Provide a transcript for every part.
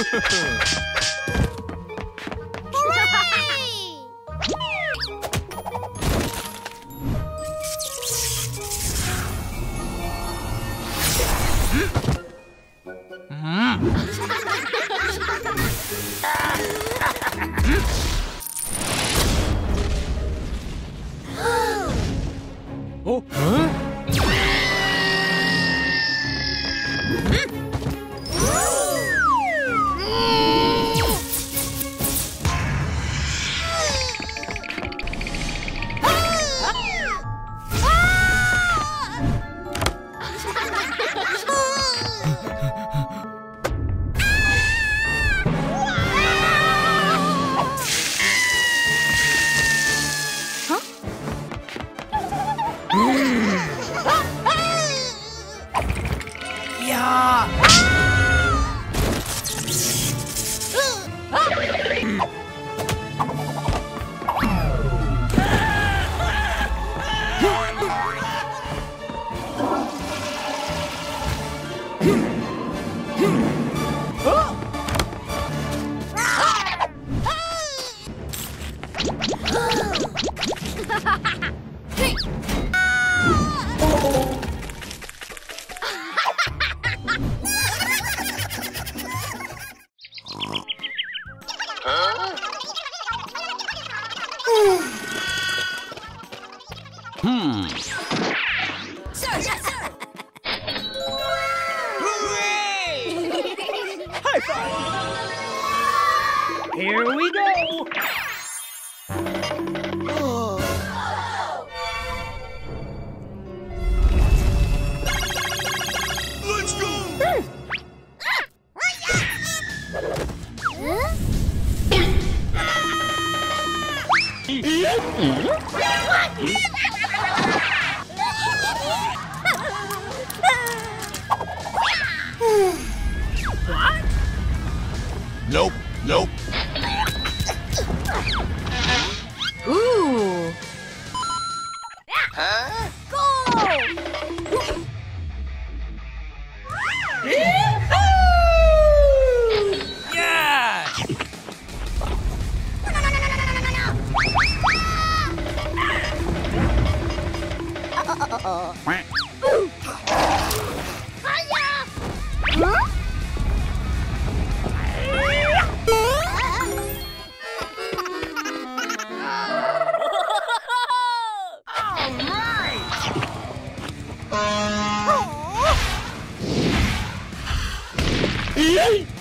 Oh, Hã? Nope, ờ ờ Yeah!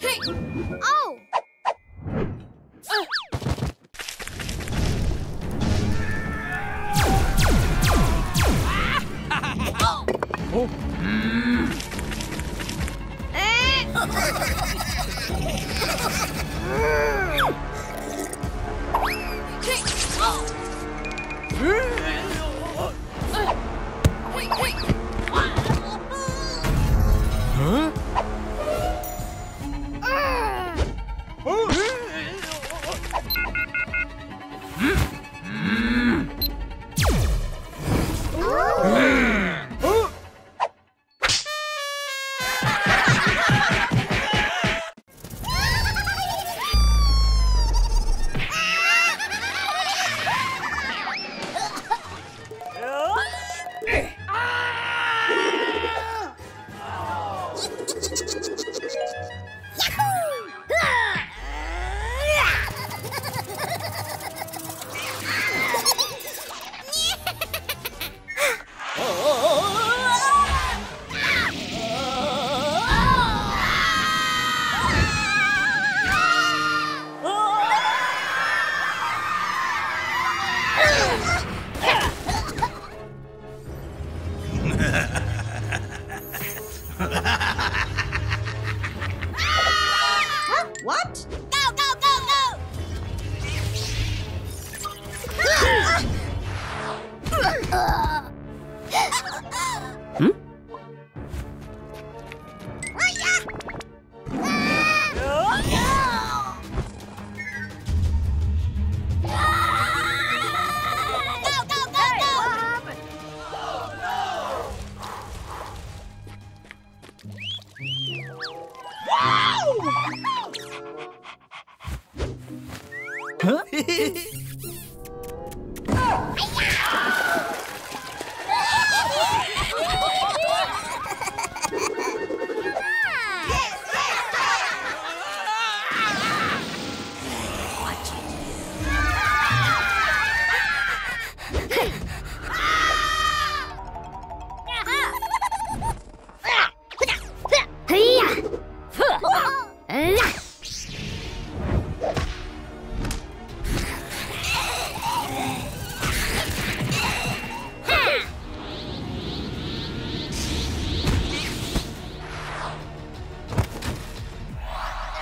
Hey! Oh! Oh. oh. Hey. oh. Huh?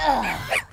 No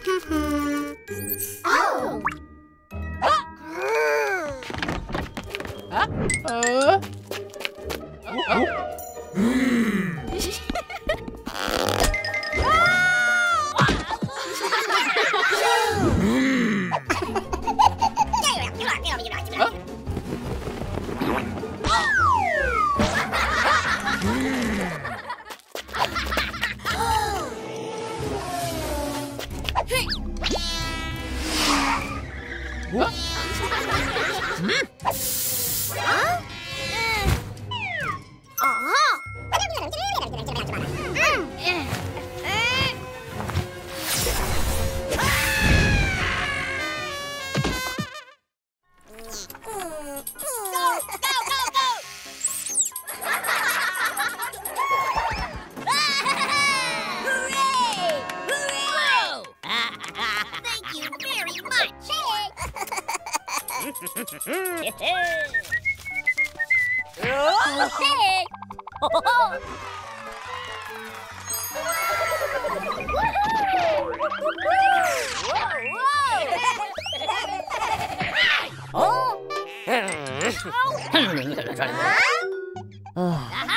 much. big! oh! huh?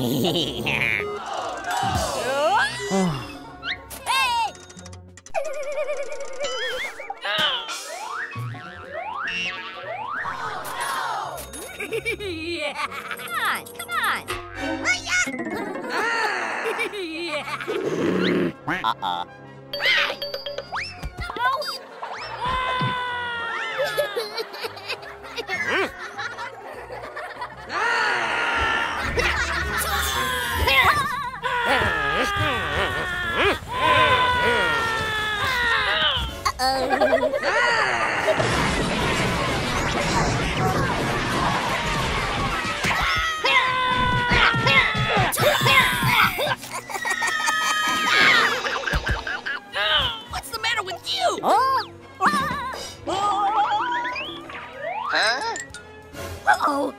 On. Uh-uh. Huh? Oh!